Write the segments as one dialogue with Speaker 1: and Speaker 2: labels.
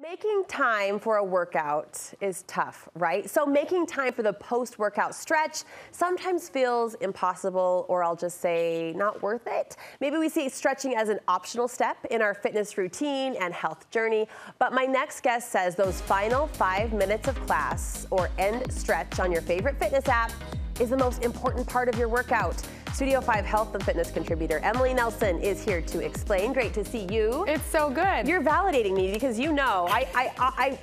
Speaker 1: Making time for a workout is tough, right? So making time for the post-workout stretch sometimes feels impossible or I'll just say not worth it. Maybe we see stretching as an optional step in our fitness routine and health journey, but my next guest says those final five minutes of class or end stretch on your favorite fitness app is the most important part of your workout. Studio 5 health and fitness contributor Emily Nelson is here to explain. Great to see you.
Speaker 2: It's so good.
Speaker 1: You're validating me because you know I, I, I,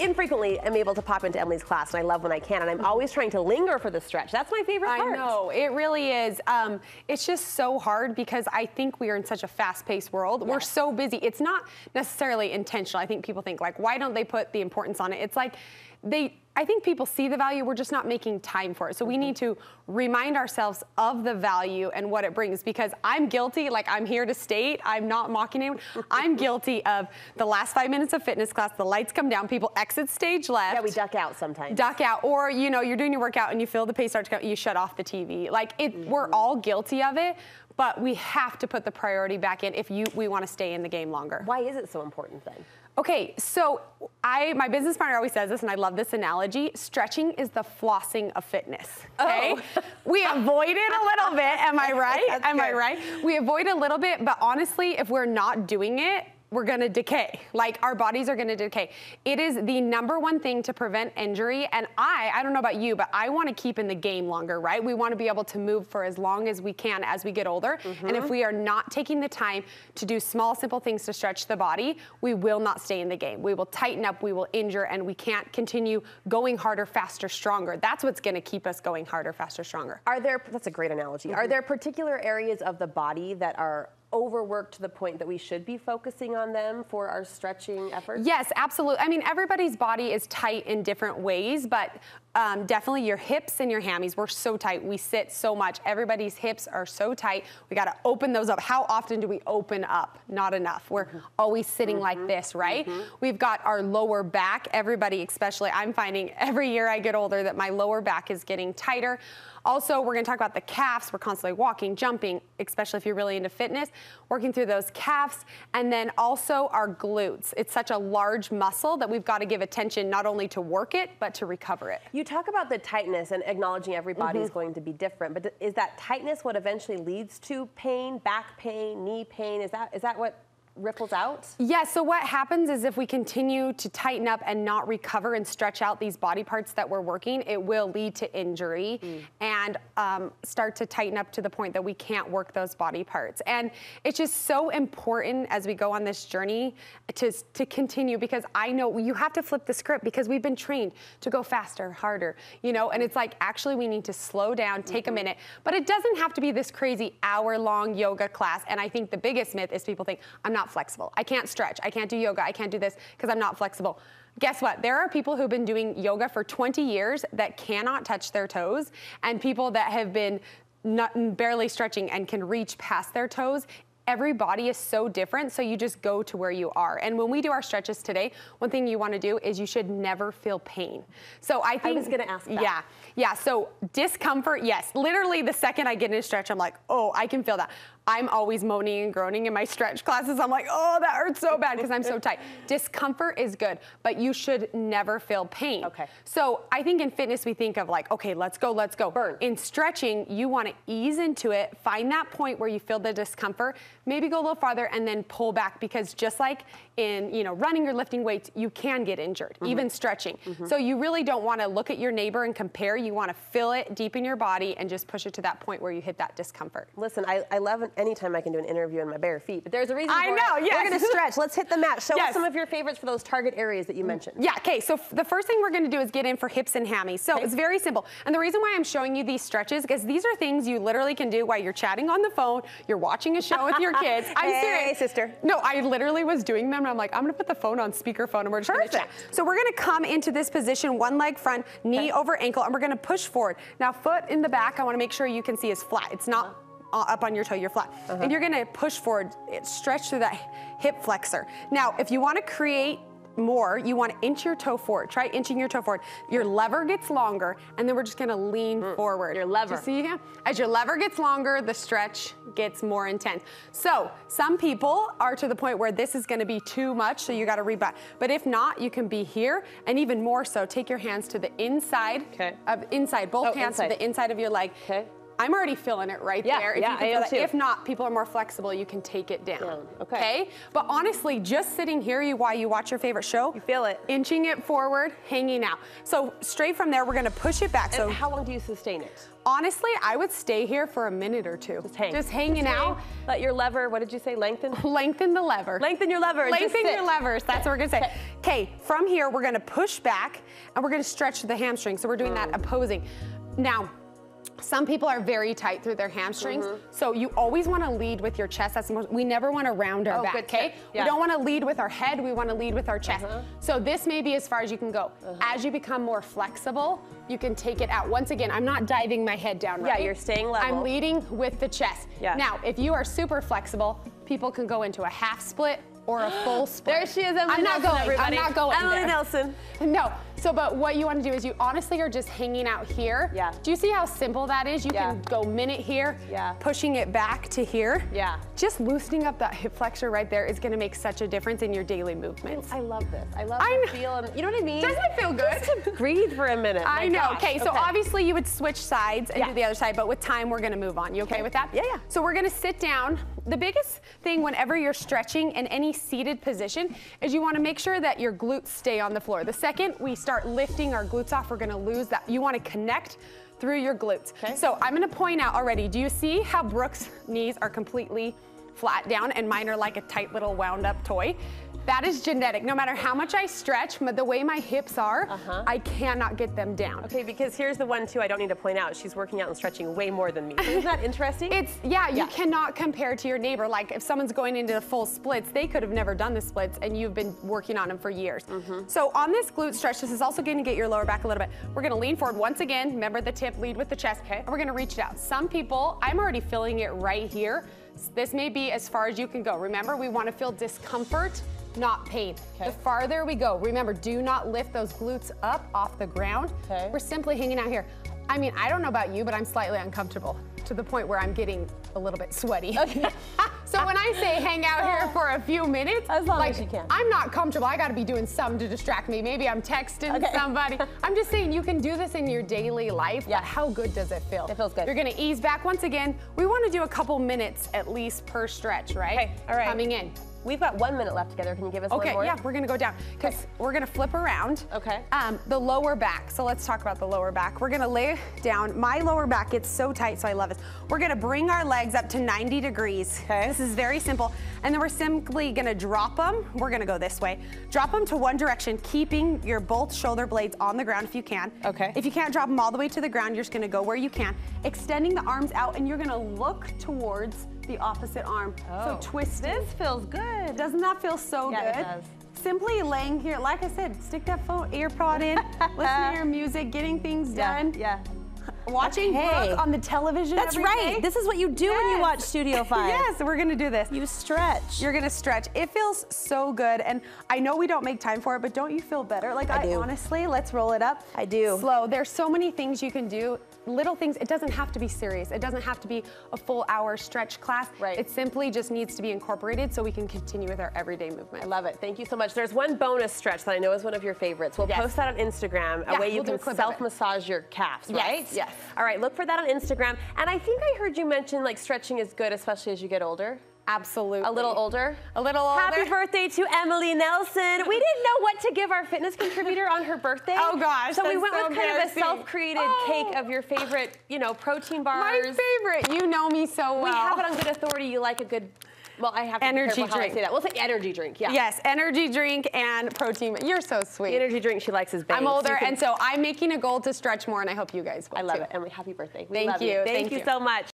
Speaker 1: infrequently am able to pop into Emily's class, and I love when I can. And I'm always trying to linger for the stretch. That's my favorite part.
Speaker 2: I know it really is. Um, it's just so hard because I think we are in such a fast-paced world. Yes. We're so busy. It's not necessarily intentional. I think people think like, why don't they put the importance on it? It's like they I think people see the value, we're just not making time for it. So we need to remind ourselves of the value and what it brings because I'm guilty, like I'm here to state, I'm not mocking anyone. I'm guilty of the last five minutes of fitness class, the lights come down, people exit stage left.
Speaker 1: Yeah, we duck out sometimes.
Speaker 2: Duck out, or you know, you're doing your workout and you feel the pace start to go, you shut off the TV. Like it, mm -hmm. we're all guilty of it, but we have to put the priority back in if you we want to stay in the game longer.
Speaker 1: Why is it so important then?
Speaker 2: Okay, so I my business partner always says this, and I love this analogy. Stretching is the flossing of fitness. Oh. Okay, oh. we avoid it a little bit. Am I right? am good. I right? We avoid a little bit, but honestly, if we're not doing it, we're gonna decay. Like our bodies are gonna decay. It is the number one thing to prevent injury. And I, I don't know about you, but I wanna keep in the game longer, right? We wanna be able to move for as long as we can as we get older. Mm -hmm. And if we are not taking the time to do small, simple things to stretch the body, we will not stay in the game. We will tighten up, we will injure, and we can't continue going harder, faster, stronger. That's what's gonna keep us going harder, faster, stronger.
Speaker 1: Are there, that's a great analogy. Mm -hmm. Are there particular areas of the body that are overworked to the point that we should be focusing on them for our stretching efforts?
Speaker 2: Yes, absolutely. I mean, everybody's body is tight in different ways, but um, definitely your hips and your hammies, we're so tight. We sit so much. Everybody's hips are so tight. We got to open those up. How often do we open up? Not enough. We're mm -hmm. always sitting mm -hmm. like this, right? Mm -hmm. We've got our lower back. Everybody, especially, I'm finding every year I get older that my lower back is getting tighter. Also, we're gonna talk about the calves. We're constantly walking, jumping, especially if you're really into fitness, working through those calves. And then also our glutes. It's such a large muscle that we've gotta give attention not only to work it, but to recover it.
Speaker 1: You talk about the tightness and acknowledging every body mm -hmm. is going to be different, but is that tightness what eventually leads to pain, back pain, knee pain? Is that, is that what ripples out?
Speaker 2: Yeah, so what happens is if we continue to tighten up and not recover and stretch out these body parts that we're working, it will lead to injury mm. and um, start to tighten up to the point that we can't work those body parts. And it's just so important as we go on this journey to, to continue because I know you have to flip the script because we've been trained to go faster, harder, you know, and it's like actually we need to slow down, take mm -hmm. a mm-hmm. minute, but it doesn't have to be this crazy hour long yoga class. And I think the biggest myth is people think, I'm not flexible. I can't stretch. I can't do yoga. I can't do this because I'm not flexible. Guess what? There are people who've been doing yoga for 20 years that cannot touch their toes, and people that have been not, barely stretching and can reach past their toes every body is so different, so you just go to where you are. And when we do our stretches today, one thing you want to do is you should never feel pain. So I think
Speaker 1: I was going to ask that.
Speaker 2: Yeah. Yeah, so discomfort, yes. Literally the second I get in a stretch, I'm like, "Oh, I can feel that." I'm always moaning and groaning in my stretch classes. I'm like, oh, that hurts so bad because I'm so tight. Discomfort is good, but you should never feel pain.
Speaker 1: Okay.
Speaker 2: So I think in fitness, we think of like, okay, let's go, let's go.
Speaker 1: Burn.
Speaker 2: In stretching, you want to ease into it, find that point where you feel the discomfort, maybe go a little farther and then pull back because just like in, you know, running or lifting weights, you can get injured, mm -hmm. even stretching. Mm -hmm. So you really don't want to look at your neighbor and compare. You want to feel it deep in your body and just push it to that point where you hit that discomfort.
Speaker 1: Listen, I, I love anytime I can do an interview in my bare feet, but there's a reason
Speaker 2: I know,
Speaker 1: it.
Speaker 2: yes.
Speaker 1: We're going to stretch. Let's hit the mat. Show yes. us some of your favorites for those target areas that you mentioned.
Speaker 2: Yeah, okay, so the first thing we're going to do is get in for hips and hammies. So okay. it's very simple. And the reason why I'm showing you these stretches is these are things you literally can do while you're chatting on the phone, you're watching a show with your kids. I'm
Speaker 1: hey,
Speaker 2: serious.
Speaker 1: sister.
Speaker 2: No, I literally was doing them and I'm like, I'm going to put the phone on speakerphone and we're just going to chat. So we're going to come into this position, one leg front, knee okay. over ankle, and we're going to push forward. Now, foot in the back, I want to make sure you can see is flat. It's not up on your toe, you're flat. Uh -huh. And you're gonna push forward, stretch through that hip flexor. Now, if you wanna create more, you want to inch your toe forward. Try inching your toe forward. Your lever gets longer, and then we're just gonna lean forward.
Speaker 1: Your lever.
Speaker 2: You see? As your lever gets longer, the stretch gets more intense. So some people are to the point where this is gonna be too much, so you gotta rebutt. But if not, you can be here, and even more so, take your hands to the inside
Speaker 1: Okay.
Speaker 2: of inside, both
Speaker 1: Oh,
Speaker 2: hands
Speaker 1: inside.
Speaker 2: to the inside of your leg.
Speaker 1: Okay.
Speaker 2: I'm already feeling it right
Speaker 1: Yeah,
Speaker 2: there. If
Speaker 1: yeah,
Speaker 2: you can
Speaker 1: I
Speaker 2: feel
Speaker 1: am
Speaker 2: that.
Speaker 1: too.
Speaker 2: If not, people are more flexible. You can take it down.
Speaker 1: Down, okay.
Speaker 2: But honestly, just sitting here, you while you watch your favorite show,
Speaker 1: You feel it.
Speaker 2: inching it forward, hanging out. So straight from there, we're gonna push it back.
Speaker 1: And
Speaker 2: so
Speaker 1: how long do you sustain it?
Speaker 2: honestly, I would stay here for a minute or two.
Speaker 1: Just hang.
Speaker 2: Just hanging
Speaker 1: Just hang.
Speaker 2: out.
Speaker 1: Let your lever, what did you say, lengthen?
Speaker 2: Lengthen the lever.
Speaker 1: Lengthen your lever
Speaker 2: Lengthen your levers. That's what we're gonna say. Okay, from here we're gonna push back and we're gonna stretch the hamstring. So we're doing that opposing. Now, some people are very tight through their hamstrings,
Speaker 1: Mm-hmm.
Speaker 2: so you always want to lead with your chest. That's the most, we never want to round our
Speaker 1: Oh,
Speaker 2: back. Okay.
Speaker 1: Yeah.
Speaker 2: we don't want to lead with our head. We want to lead with our chest.
Speaker 1: Uh-huh.
Speaker 2: So this may be as far as you can go. As you become more flexible, you can take it out. Once again, I'm not diving my head down.
Speaker 1: Yeah,
Speaker 2: Right?
Speaker 1: you're staying level.
Speaker 2: I'm leading with the chest.
Speaker 1: Yeah.
Speaker 2: Now, if you are super flexible, people can go into a half split or a full split.
Speaker 1: There she is, Emily
Speaker 2: I'm not
Speaker 1: Nelson,
Speaker 2: going.
Speaker 1: everybody.
Speaker 2: I'm not going
Speaker 1: Emily
Speaker 2: there.
Speaker 1: Nelson.
Speaker 2: No. So, but what you want to do is you honestly are just hanging out here.
Speaker 1: Yeah.
Speaker 2: Do you see how simple that is? You
Speaker 1: Yeah.
Speaker 2: can go minute here.
Speaker 1: Yeah.
Speaker 2: Pushing it back to here.
Speaker 1: Yeah.
Speaker 2: Just loosening up that hip flexor right there is going to make such a difference in your daily movements.
Speaker 1: I love this. I love
Speaker 2: I
Speaker 1: the
Speaker 2: know.
Speaker 1: feel. And, you know what I mean?
Speaker 2: Doesn't it feel good?
Speaker 1: Just to breathe for a minute.
Speaker 2: I
Speaker 1: My
Speaker 2: know.
Speaker 1: gosh.
Speaker 2: Okay, so obviously you would switch sides and
Speaker 1: Yeah.
Speaker 2: do the other side, but with time we're gonna move on. You okay,
Speaker 1: Okay.
Speaker 2: with that?
Speaker 1: Yeah, yeah.
Speaker 2: So we're gonna sit down. The biggest thing whenever you're stretching in any seated position is you wanna make sure that your glutes stay on the floor. The second we start lifting our glutes off, we're gonna lose that. You wanna connect through your glutes.
Speaker 1: Okay.
Speaker 2: So I'm gonna point out already, do you see how Brooke's knees are completely flat down and mine are like a tight little wound up toy? That is genetic. No matter how much I stretch, the way my hips are,
Speaker 1: Uh-huh.
Speaker 2: I cannot get them down.
Speaker 1: Okay, because here's the one too I don't need to point out. She's working out and stretching way more than me. Isn't that interesting?
Speaker 2: It's yeah, you
Speaker 1: Yeah.
Speaker 2: cannot compare to your neighbor. Like if someone's going into the full splits, they could have never done the splits, and you've been working on them for years.
Speaker 1: Mm-hmm.
Speaker 2: So on this glute stretch, this is also going to get your lower back a little bit. We're going to lean forward once again. Remember the tip, lead with the chest.
Speaker 1: Okay.
Speaker 2: And we're going to reach it out. Some people, I'm already feeling it right here. This may be as far as you can go. Remember, we want to feel discomfort. Not pain.
Speaker 1: Okay.
Speaker 2: The farther we go, remember, do not lift those glutes up off the ground.
Speaker 1: Okay.
Speaker 2: We're simply hanging out here. I mean, I don't know about you, but I'm slightly uncomfortable to the point where I'm getting a little bit sweaty. Okay. so when I say hang out here for a few minutes,
Speaker 1: As long
Speaker 2: like,
Speaker 1: as you can.
Speaker 2: I'm not comfortable. I got to be doing something to distract me. Maybe I'm texting
Speaker 1: Okay.
Speaker 2: somebody. I'm just saying you can do this in your daily life.
Speaker 1: Yeah.
Speaker 2: But how good does it feel?
Speaker 1: It feels good.
Speaker 2: You're going to ease back once again. We want to do a couple minutes at least per stretch, right?
Speaker 1: Okay, all right.
Speaker 2: Coming in.
Speaker 1: We've got one minute left together. Can you give us
Speaker 2: Okay,
Speaker 1: one more?
Speaker 2: yeah, we're gonna go down because we're gonna flip around.
Speaker 1: Okay.
Speaker 2: Um, the lower back. So let's talk about the lower back. We're gonna lay down. My lower back gets so tight, so I love this. We're gonna bring our legs up to 90 degrees.
Speaker 1: Okay.
Speaker 2: This is very simple. And then we're simply gonna drop them. We're gonna go this way. Drop them to one direction, keeping your both shoulder blades on the ground if you can.
Speaker 1: Okay.
Speaker 2: If you can't drop them all the way to the ground, you're just gonna go where you can. Extending the arms out, and you're gonna look towards the opposite arm. So oh, twisting.
Speaker 1: This feels good.
Speaker 2: Doesn't that feel so
Speaker 1: Yeah, it does.
Speaker 2: Simply laying here, like I said, stick that phone ear pod in, listen to your music, getting things
Speaker 1: Yeah,
Speaker 2: done.
Speaker 1: yeah.
Speaker 2: Watching
Speaker 1: Okay.
Speaker 2: Brooke on the television.
Speaker 1: That's right.
Speaker 2: day.
Speaker 1: This is what you do when you watch Studio 5.
Speaker 2: yes, we're gonna do this.
Speaker 1: You stretch.
Speaker 2: You're gonna stretch. It feels so good, and I know we don't make time for it, but don't you feel better? Like
Speaker 1: I
Speaker 2: I,
Speaker 1: do.
Speaker 2: honestly, let's roll it up.
Speaker 1: I do.
Speaker 2: Slow. There's so many things you can do. Little things. It doesn't have to be serious. It doesn't have to be a full hour stretch class.
Speaker 1: Right.
Speaker 2: It simply just needs to be incorporated so we can continue with our everyday movement.
Speaker 1: I love it. Thank you so much. There's one bonus stretch that I know is one of your favorites. We'll
Speaker 2: Yes.
Speaker 1: post that on Instagram, a
Speaker 2: Yeah,
Speaker 1: way you
Speaker 2: we'll
Speaker 1: can
Speaker 2: clip of it.
Speaker 1: self-massage your calves,
Speaker 2: Yes,
Speaker 1: right?
Speaker 2: yes.
Speaker 1: All right, look for that on Instagram. And I think I heard you mention like stretching is good, especially as you get older.
Speaker 2: Absolutely.
Speaker 1: A little older.
Speaker 2: A little older.
Speaker 1: Happy birthday to Emily Nelson. We didn't know what to give our fitness contributor on her birthday.
Speaker 2: Oh, gosh,
Speaker 1: So we went
Speaker 2: so
Speaker 1: with kind of a self-created
Speaker 2: Oh.
Speaker 1: cake of your favorite, you know, protein bars.
Speaker 2: My favorite. You know me so well.
Speaker 1: We have it on good authority. You like a good, well, I have to
Speaker 2: Energy
Speaker 1: be careful how I
Speaker 2: drink.
Speaker 1: say that. We'll say energy drink. Yeah.
Speaker 2: Yes, energy drink and protein. You're so sweet.
Speaker 1: The energy drink she likes is Bang.
Speaker 2: I'm older, and so I'm making a goal to stretch more, and I hope you guys will
Speaker 1: I love
Speaker 2: too.
Speaker 1: it. Emily, happy birthday. We
Speaker 2: Thank
Speaker 1: love
Speaker 2: you.
Speaker 1: Thank,
Speaker 2: Thank
Speaker 1: you
Speaker 2: you.
Speaker 1: so much.